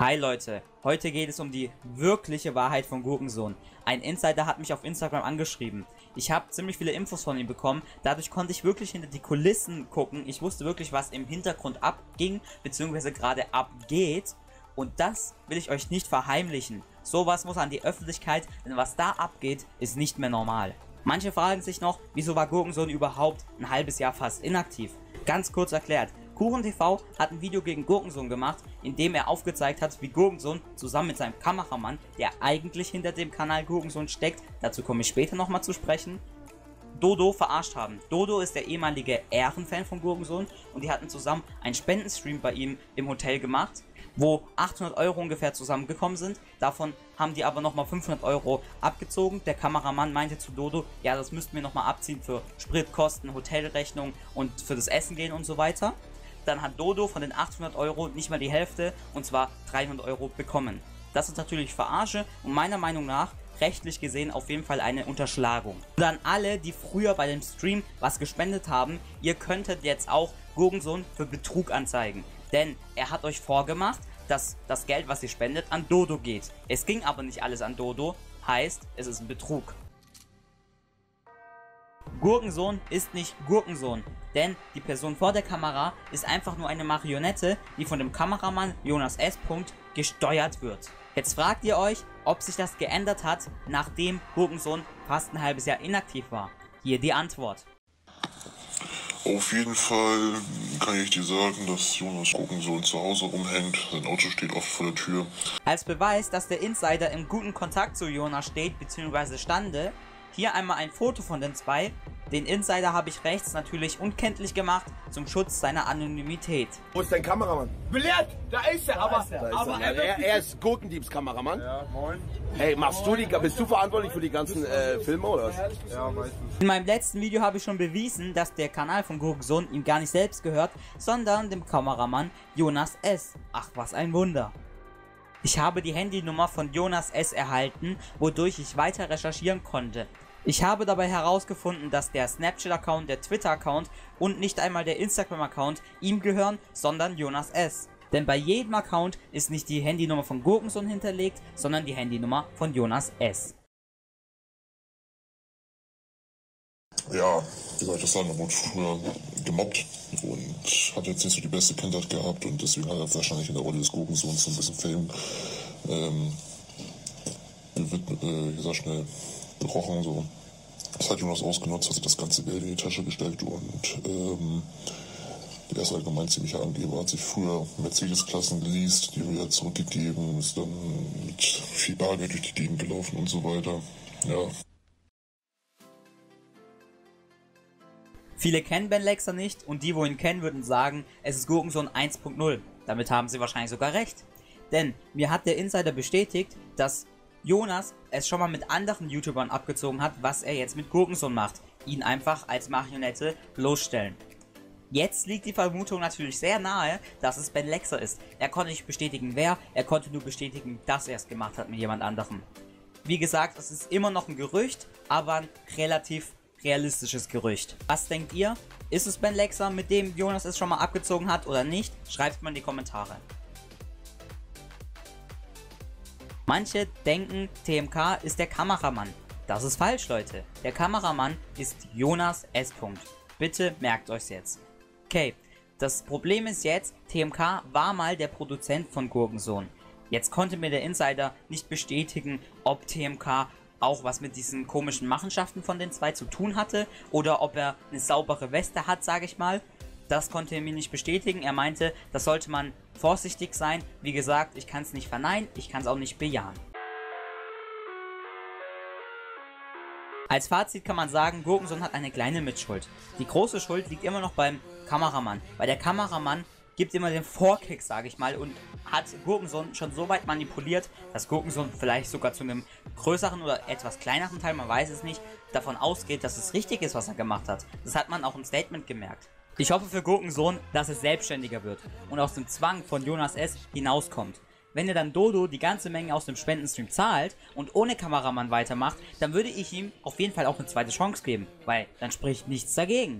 Hi Leute, heute geht es um die wirkliche Wahrheit von Gurkensohn. Ein Insider hat mich auf Instagram angeschrieben. Ich habe ziemlich viele Infos von ihm bekommen, dadurch konnte ich wirklich hinter die Kulissen gucken. Ich wusste wirklich, was im Hintergrund abging, beziehungsweise gerade abgeht. Und das will ich euch nicht verheimlichen. Sowas muss an die Öffentlichkeit, denn was da abgeht, ist nicht mehr normal. Manche fragen sich noch, wieso war Gurkensohn überhaupt ein halbes Jahr fast inaktiv? Ganz kurz erklärt, KuchenTV hat ein Video gegen Gurkensohn gemacht, in dem er aufgezeigt hat, wie Gurkensohn zusammen mit seinem Kameramann, der eigentlich hinter dem Kanal Gurkensohn steckt, dazu komme ich später nochmal zu sprechen, Dodo verarscht haben. Dodo ist der ehemalige Ehrenfan von Gurkensohn und die hatten zusammen einen Spendenstream bei ihm im Hotel gemacht, wo 800 Euro ungefähr zusammengekommen sind. Davon haben die aber nochmal 500 Euro abgezogen. Der Kameramann meinte zu Dodo, ja, das müssten wir nochmal abziehen für Spritkosten, Hotelrechnung und für das Essen gehen und so weiter. Dann hat Dodo von den 800 Euro nicht mal die Hälfte und zwar 300 Euro bekommen. Das ist natürlich Verarsche und meiner Meinung nach rechtlich gesehen auf jeden Fall eine Unterschlagung. Und an alle, die früher bei dem Stream was gespendet haben, ihr könntet jetzt auch Gurkensohn für Betrug anzeigen. Denn er hat euch vorgemacht, dass das Geld, was ihr spendet, an Dodo geht. Es ging aber nicht alles an Dodo, heißt, es ist ein Betrug. Gurkensohn ist nicht Gurkensohn, denn die Person vor der Kamera ist einfach nur eine Marionette, die von dem Kameramann Jonas S. gesteuert wird. Jetzt fragt ihr euch, ob sich das geändert hat, nachdem Gurkensohn fast ein halbes Jahr inaktiv war. Hier die Antwort. Auf jeden Fall kann ich dir sagen, dass Jonas Gurkensohn zu Hause rumhängt. Sein Auto steht oft vor der Tür. Als Beweis, dass der Insider im guten Kontakt zu Jonas steht bzw. stande, hier einmal ein Foto von den zwei. Den Insider habe ich rechts natürlich unkenntlich gemacht, zum Schutz seiner Anonymität. Wo ist dein Kameramann? Belehrt! Da ist er, aber, Da ist aber er. er, Er, er ist Gurkendiebskameramann. Ja, moin. Hey, machst du die, bist du verantwortlich für die ganzen äh, Filme oder was? In meinem letzten Video habe ich schon bewiesen, dass der Kanal von Gurksohn ihm gar nicht selbst gehört, sondern dem Kameramann Jonas S. Ach, was ein Wunder. Ich habe die Handynummer von Jonas S. erhalten, wodurch ich weiter recherchieren konnte. Ich habe dabei herausgefunden, dass der Snapchat-Account, der Twitter-Account und nicht einmal der Instagram-Account ihm gehören, sondern Jonas S. Denn bei jedem Account ist nicht die Handynummer von Gurkensohn hinterlegt, sondern die Handynummer von Jonas S. Ja, wie soll ich das sagen, er wurde früher gemobbt und hat jetzt nicht so die beste Kindheit gehabt und deswegen hat er wahrscheinlich in der Rolle des Gurkensohns so ein bisschen Fame ähm, gewidmet, äh, wie schnell, berochen. So. Das hat Jonas ausgenutzt, hat sich das ganze Geld in die Tasche gesteckt und ähm, der ist allgemein ziemlicher Angeber, hat sich früher Mercedes-Klassen geleast, die wir zurückgegeben, ist dann mit viel Bargeld durch die Gegend gelaufen und so weiter. Ja. Viele kennen Ben Lexer nicht und die, wo ihn kennen, würden sagen, es ist Gurkensohn 1.0. Damit haben sie wahrscheinlich sogar recht. Denn mir hat der Insider bestätigt, dass Jonas es schon mal mit anderen YouTubern abgezogen hat, was er jetzt mit Gurkensohn macht. Ihn einfach als Marionette bloßstellen. Jetzt liegt die Vermutung natürlich sehr nahe, dass es Ben Lexer ist. Er konnte nicht bestätigen, wer, er konnte nur bestätigen, dass er es gemacht hat mit jemand anderem. Wie gesagt, es ist immer noch ein Gerücht, aber ein relativ realistisches Gerücht. Was denkt ihr? Ist es Ben Lexer, mit dem Jonas es schon mal abgezogen hat oder nicht? Schreibt mal in die Kommentare. Manche denken, TMK ist der Kameramann. Das ist falsch, Leute. Der Kameramann ist Jonas S. Bitte merkt euch's jetzt. Okay, das Problem ist jetzt, TMK war mal der Produzent von Gurkensohn. Jetzt konnte mir der Insider nicht bestätigen, ob TMK auch was mit diesen komischen Machenschaften von den zwei zu tun hatte oder ob er eine saubere Weste hat, sage ich mal. Das konnte er mir nicht bestätigen. Er meinte, das sollte man vorsichtig sein. Wie gesagt, ich kann es nicht verneinen, ich kann es auch nicht bejahen. Als Fazit kann man sagen, Gurkensohn hat eine kleine Mitschuld. Die große Schuld liegt immer noch beim Kameramann, weil der Kameramann gibt immer den Vorkick, sage ich mal, und hat Gurkensohn schon so weit manipuliert, dass Gurkensohn vielleicht sogar zu einem größeren oder etwas kleineren Teil, man weiß es nicht, davon ausgeht, dass es richtig ist, was er gemacht hat. Das hat man auch im Statement gemerkt. Ich hoffe für Gurkensohn, dass es selbstständiger wird und aus dem Zwang von Jonas S. hinauskommt. Wenn er dann Dodo die ganze Menge aus dem Spendenstream zahlt und ohne Kameramann weitermacht, dann würde ich ihm auf jeden Fall auch eine zweite Chance geben, weil dann spricht nichts dagegen.